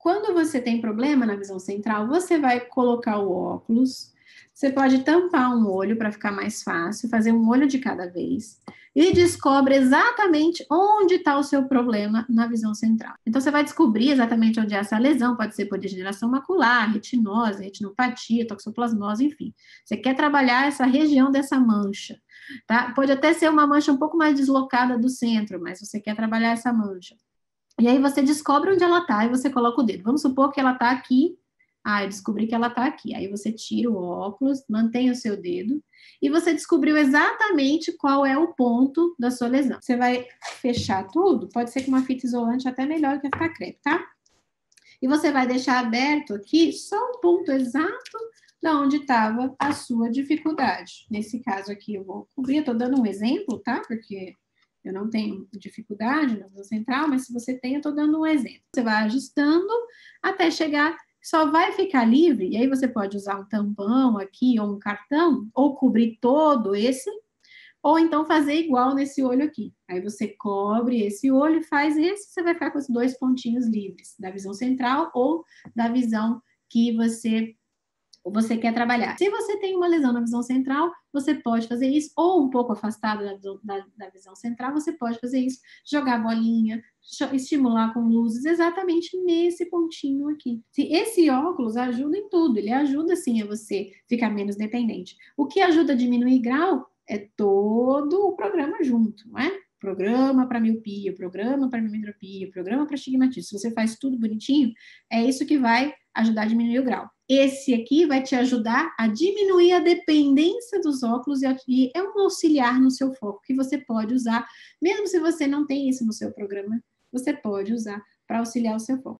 quando você tem problema na visão central, você vai colocar o óculos, você pode tampar um olho para ficar mais fácil, fazer um olho de cada vez e descobre exatamente onde está o seu problema na visão central. Então, você vai descobrir exatamente onde é essa lesão, pode ser por degeneração macular, retinose, retinopatia, toxoplasmose, enfim. Você quer trabalhar essa região dessa mancha, tá? Pode até ser uma mancha um pouco mais deslocada do centro, mas você quer trabalhar essa mancha. E aí você descobre onde ela está e você coloca o dedo. Vamos supor que ela está aqui ah, eu descobri que ela está aqui. Aí você tira o óculos, mantém o seu dedo e você descobriu exatamente qual é o ponto da sua lesão. Você vai fechar tudo, pode ser com uma fita isolante até melhor que a ficar crepe, tá? E você vai deixar aberto aqui só o ponto exato da onde estava a sua dificuldade. Nesse caso aqui eu vou cobrir, eu tô dando um exemplo, tá? Porque eu não tenho dificuldade na visão central, mas se você tem, eu tô dando um exemplo. Você vai ajustando até chegar só vai ficar livre, e aí você pode usar um tampão aqui ou um cartão, ou cobrir todo esse, ou então fazer igual nesse olho aqui. Aí você cobre esse olho faz esse, você vai ficar com os dois pontinhos livres, da visão central ou da visão que você ou você quer trabalhar. Se você tem uma lesão na visão central, você pode fazer isso, ou um pouco afastado da, da, da visão central, você pode fazer isso, jogar bolinha, estimular com luzes, exatamente nesse pontinho aqui. Se esse óculos ajuda em tudo, ele ajuda sim a você ficar menos dependente. O que ajuda a diminuir grau é todo o programa junto, não é? Programa para miopia, programa para mimetropia, programa para astigmatismo. Se você faz tudo bonitinho, é isso que vai ajudar a diminuir o grau. Esse aqui vai te ajudar a diminuir a dependência dos óculos e é um auxiliar no seu foco que você pode usar, mesmo se você não tem isso no seu programa, você pode usar para auxiliar o seu foco.